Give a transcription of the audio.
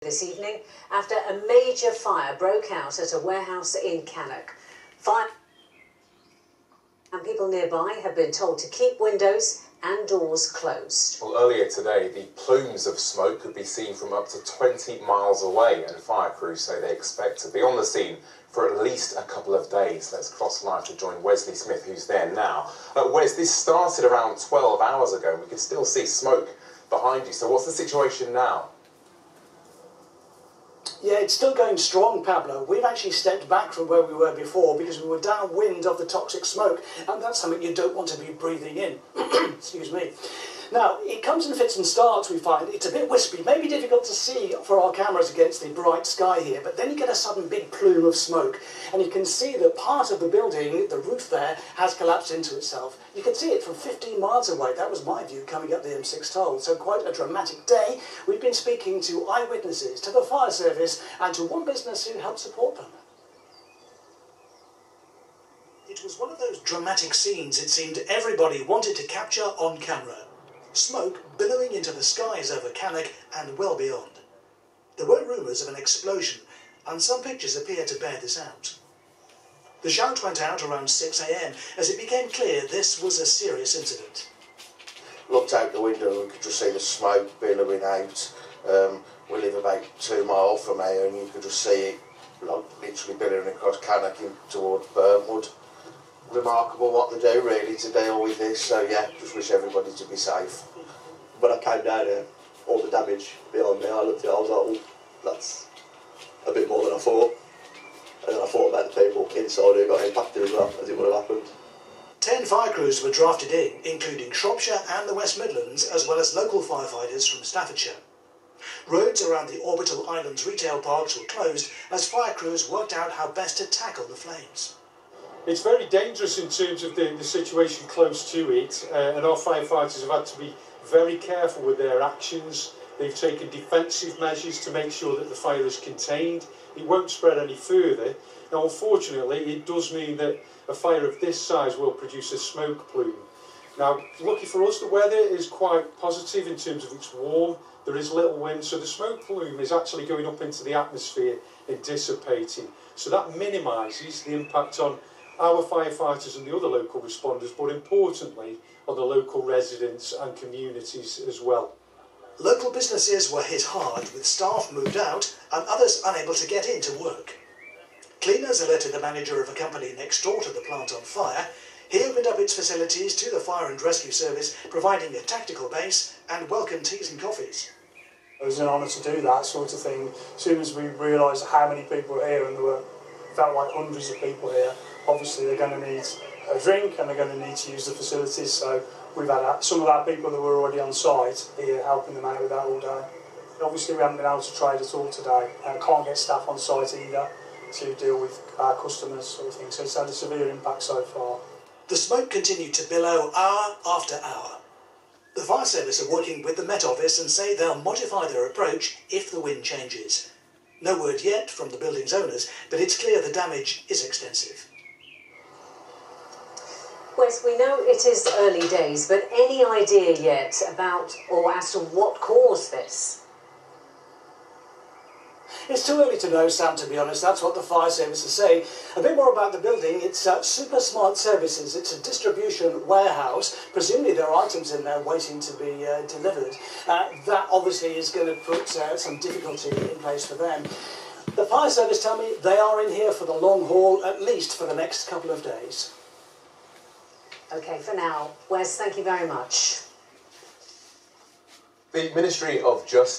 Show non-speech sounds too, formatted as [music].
this evening after a major fire broke out at a warehouse in Cannock. Fire and people nearby have been told to keep windows and doors closed. Well, earlier today, the plumes of smoke could be seen from up to 20 miles away, and fire crews say they expect to be on the scene for at least a couple of days. Let's cross live to join Wesley Smith, who's there now. Uh, Wes, this started around 12 hours ago. We can still see smoke behind you. So, what's the situation now? Yeah, it's still going strong, Pablo. We've actually stepped back from where we were before because we were downwind of the toxic smoke, and that's something you don't want to be breathing in. [clears throat] Excuse me. Now, it comes in fits and starts, we find. It's a bit wispy, maybe difficult to see for our cameras against the bright sky here, but then you get a sudden big plume of smoke, and you can see that part of the building, the roof there, has collapsed into itself. You can see it from 15 miles away. That was my view coming up the M6 toll. So quite a dramatic day. We've been speaking to eyewitnesses, to the fire service, and to one business who helped support them. It was one of those dramatic scenes it seemed everybody wanted to capture on camera smoke billowing into the skies over Cannock and well beyond. There were rumours of an explosion, and some pictures appear to bear this out. The shout went out around 6am as it became clear this was a serious incident. Looked out the window and could just see the smoke billowing out. Um, we live about two miles from here and you could just see it like, literally billowing across Cannock towards Burntwood remarkable what they do really to deal with this. So yeah, just wish everybody to be safe. When I came down here, all the damage behind me, I looked at it, I was like, oh, that's a bit more than I thought. And then I thought about the people inside who got impacted as well, as it would have happened. Ten fire crews were drafted in, including Shropshire and the West Midlands, as well as local firefighters from Staffordshire. Roads around the Orbital Islands retail parks were closed as fire crews worked out how best to tackle the flames it's very dangerous in terms of the, the situation close to it, uh, and our firefighters have had to be very careful with their actions. They've taken defensive measures to make sure that the fire is contained. It won't spread any further. Now, unfortunately, it does mean that a fire of this size will produce a smoke plume. Now, lucky for us, the weather is quite positive in terms of it's warm. There is little wind, so the smoke plume is actually going up into the atmosphere and dissipating. So that minimises the impact on our firefighters and the other local responders, but importantly on the local residents and communities as well. Local businesses were hit hard with staff moved out and others unable to get into work. Cleaners alerted the manager of a company next door to the plant on fire. He opened up its facilities to the fire and rescue service, providing a tactical base and welcome teas and coffees. It was an honour to do that sort of thing. As soon as we realised how many people were here and there were felt like hundreds of people here, obviously they're going to need a drink and they're going to need to use the facilities. So we've had some of our people that were already on site here helping them out with that all day. Obviously we haven't been able to trade at all today and can't get staff on site either to deal with our customers sort of thing. So it's had a severe impact so far. The smoke continued to billow hour after hour. The fire service are working with the Met Office and say they'll modify their approach if the wind changes. No word yet from the building's owners, but it's clear the damage is extensive. Wes, we know it is early days, but any idea yet about or as to what caused this? It's too early to know, Sam, to be honest. That's what the fire services say. A bit more about the building. It's uh, Super Smart Services. It's a distribution warehouse. Presumably there are items in there waiting to be uh, delivered. Uh, that obviously is going to put uh, some difficulty in place for them. The fire service tell me they are in here for the long haul, at least for the next couple of days. Okay, for now, Wes, thank you very much. The Ministry of Justice